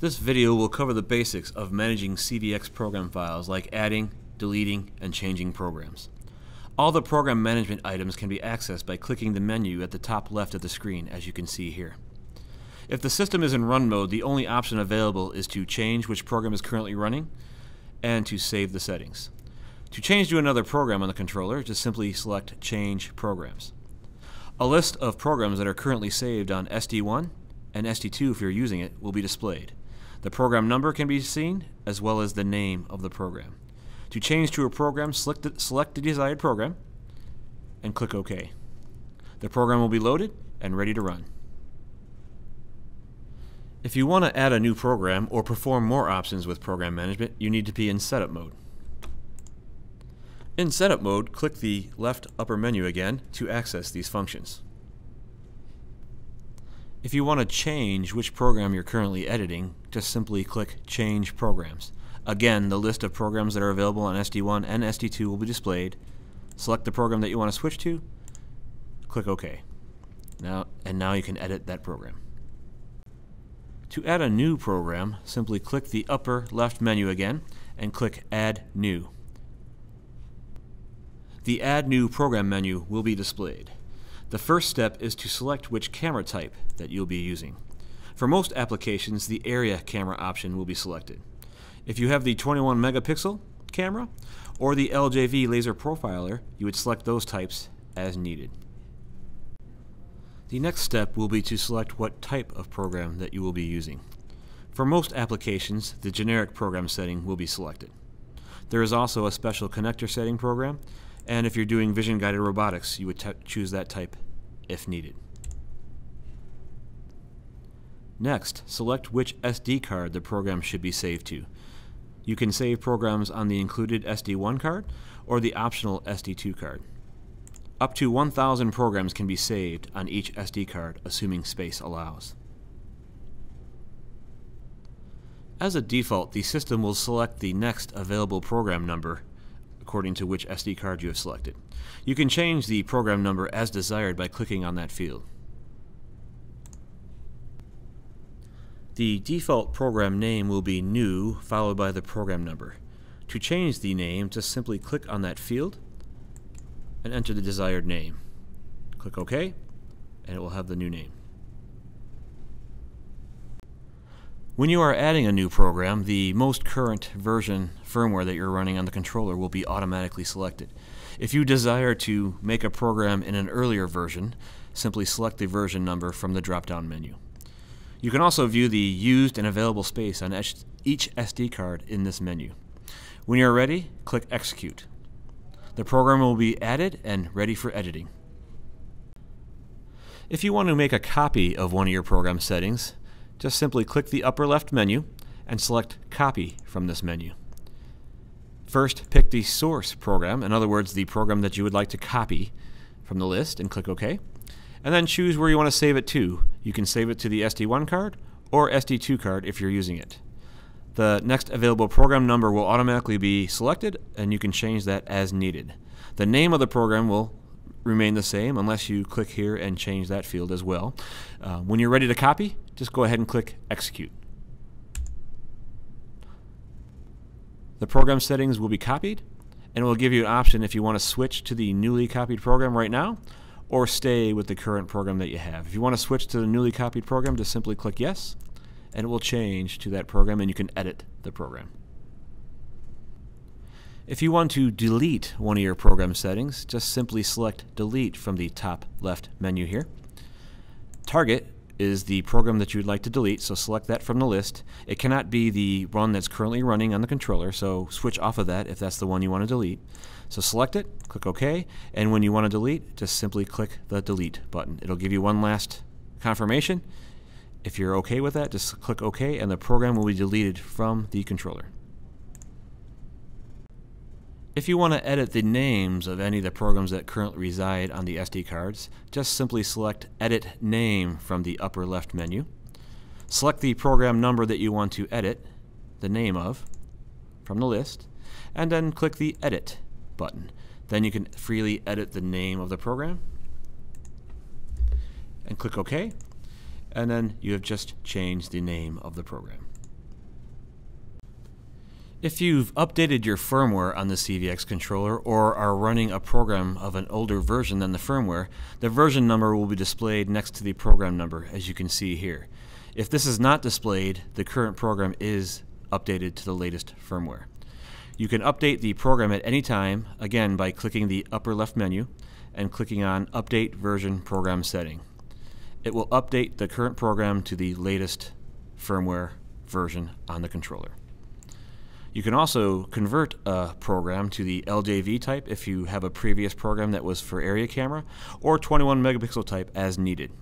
This video will cover the basics of managing CV-X program files like adding, deleting, and changing programs. All the program management items can be accessed by clicking the menu at the top left of the screen as you can see here. If the system is in run mode, the only option available is to change which program is currently running and to save the settings. To change to another program on the controller, just simply select Change Programs. A list of programs that are currently saved on SD1 and SD2 if you're using it will be displayed. The program number can be seen, as well as the name of the program. To change to a program, select the, select the desired program and click OK. The program will be loaded and ready to run. If you want to add a new program or perform more options with program management, you need to be in setup mode. In setup mode, click the left upper menu again to access these functions. If you want to change which program you're currently editing, just simply click Change Programs. Again, the list of programs that are available on SD1 and SD2 will be displayed. Select the program that you want to switch to, click OK. Now, and now you can edit that program. To add a new program, simply click the upper left menu again and click Add New. The Add New Program menu will be displayed. The first step is to select which camera type that you'll be using. For most applications, the area camera option will be selected. If you have the 21 megapixel camera or the LJ-V laser profiler, you would select those types as needed. The next step will be to select what type of program that you will be using. For most applications, the generic program setting will be selected. There is also a special connector setting program and if you're doing vision-guided robotics, you would choose that type if needed. Next, select which SD card the program should be saved to. You can save programs on the included SD1 card or the optional SD2 card. Up to 1,000 programs can be saved on each SD card, assuming space allows. As a default, the system will select the next available program number according to which SD card you have selected. You can change the program number as desired by clicking on that field. The default program name will be new followed by the program number. To change the name, just simply click on that field and enter the desired name. Click OK and it will have the new name. When you are adding a new program, the most current version firmware that you're running on the controller will be automatically selected. If you desire to make a program in an earlier version, simply select the version number from the drop-down menu. You can also view the used and available space on each SD card in this menu. When you're ready, click Execute. The program will be added and ready for editing. If you want to make a copy of one of your program settings, just simply click the upper left menu and select Copy from this menu. First, pick the source program, in other words, the program that you would like to copy from the list, and click OK. And then choose where you want to save it to. You can save it to the SD1 card or SD2 card if you're using it. The next available program number will automatically be selected, and you can change that as needed. The name of the program will remain the same unless you click here and change that field as well. Uh, when you're ready to copy, just go ahead and click Execute. The program settings will be copied and it will give you an option if you want to switch to the newly copied program right now or stay with the current program that you have. If you want to switch to the newly copied program, just simply click Yes and it will change to that program and you can edit the program. If you want to delete one of your program settings, just simply select Delete from the top left menu here. Target is the program that you would like to delete, so select that from the list. It cannot be the one that's currently running on the controller, so switch off of that if that's the one you want to delete. So select it, click OK, and when you want to delete, just simply click the Delete button. It'll give you one last confirmation. If you're OK with that, just click OK, and the program will be deleted from the controller. If you want to edit the names of any of the programs that currently reside on the SD cards, just simply select Edit Name from the upper left menu. Select the program number that you want to edit the name of from the list, and then click the Edit button. Then you can freely edit the name of the program and click OK, and then you have just changed the name of the program. If you've updated your firmware on the CV-X controller or are running a program of an older version than the firmware, the version number will be displayed next to the program number, as you can see here. If this is not displayed, the current program is updated to the latest firmware. You can update the program at any time, again by clicking the upper left menu and clicking on Update Version Program Setting. It will update the current program to the latest firmware version on the controller. You can also convert a program to the LJ-V type if you have a previous program that was for area camera, or 21 megapixel type as needed.